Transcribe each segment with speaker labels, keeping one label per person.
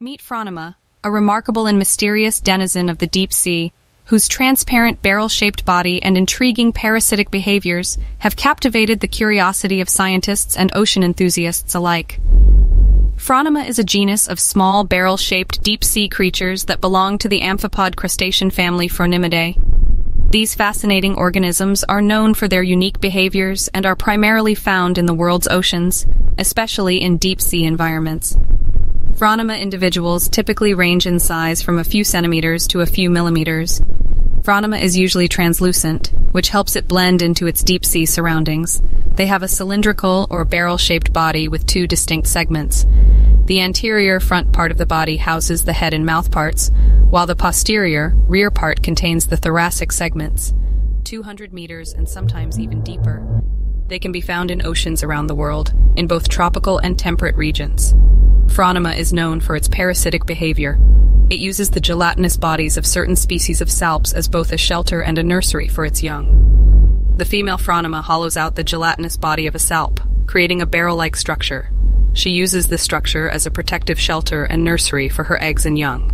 Speaker 1: Meet Phronima, a remarkable and mysterious denizen of the deep sea, whose transparent barrel-shaped body and intriguing parasitic behaviors have captivated the curiosity of scientists and ocean enthusiasts alike. Phronima is a genus of small barrel-shaped deep-sea creatures that belong to the amphipod crustacean family Phronimidae. These fascinating organisms are known for their unique behaviors and are primarily found in the world's oceans, especially in deep-sea environments. Phronima individuals typically range in size from a few centimeters to a few millimeters. Phronima is usually translucent, which helps it blend into its deep sea surroundings. They have a cylindrical or barrel-shaped body with two distinct segments. The anterior front part of the body houses the head and mouth parts, while the posterior, rear part contains the thoracic segments. 200 meters and sometimes even deeper. They can be found in oceans around the world, in both tropical and temperate regions. Phronima is known for its parasitic behavior. It uses the gelatinous bodies of certain species of salps as both a shelter and a nursery for its young. The female Phronima hollows out the gelatinous body of a salp, creating a barrel-like structure. She uses this structure as a protective shelter and nursery for her eggs and young.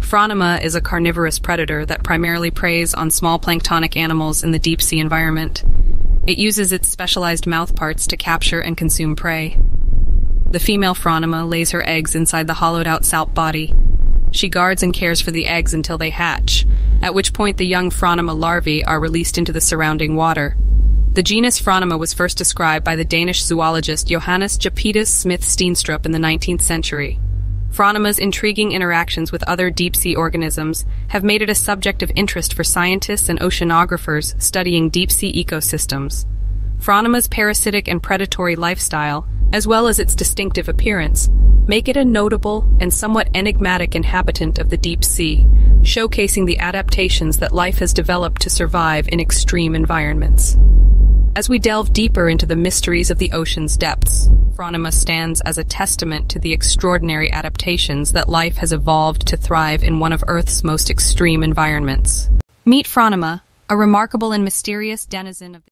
Speaker 1: Phronima is a carnivorous predator that primarily preys on small planktonic animals in the deep sea environment. It uses its specialized mouthparts to capture and consume prey. The female Phronima lays her eggs inside the hollowed-out salp body. She guards and cares for the eggs until they hatch, at which point the young Phronima larvae are released into the surrounding water. The genus Phronima was first described by the Danish zoologist Johannes Japetus Smith Steenstrup in the 19th century. Phronima's intriguing interactions with other deep-sea organisms have made it a subject of interest for scientists and oceanographers studying deep-sea ecosystems. Phronima's parasitic and predatory lifestyle as well as its distinctive appearance, make it a notable and somewhat enigmatic inhabitant of the deep sea, showcasing the adaptations that life has developed to survive in extreme environments. As we delve deeper into the mysteries of the ocean's depths, Phronima stands as a testament to the extraordinary adaptations that life has evolved to thrive in one of Earth's most extreme environments. Meet Phronima, a remarkable and mysterious denizen of the